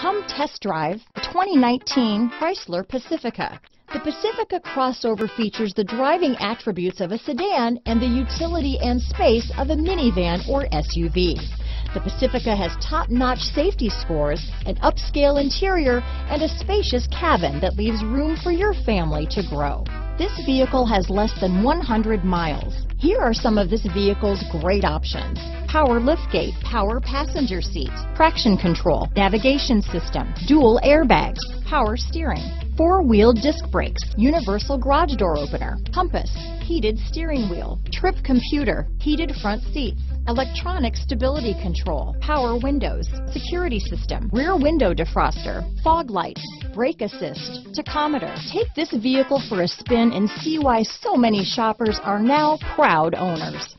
Come test drive the 2019 Chrysler Pacifica. The Pacifica crossover features the driving attributes of a sedan and the utility and space of a minivan or SUV. The Pacifica has top-notch safety scores, an upscale interior, and a spacious cabin that leaves room for your family to grow. This vehicle has less than 100 miles. Here are some of this vehicle's great options. Power liftgate, power passenger seat, traction control, navigation system, dual airbags, power steering, four-wheel disc brakes, universal garage door opener, compass, heated steering wheel, trip computer, heated front seats, electronic stability control, power windows, security system, rear window defroster, fog lights, brake assist, tachometer. Take this vehicle for a spin and see why so many shoppers are now proud owners.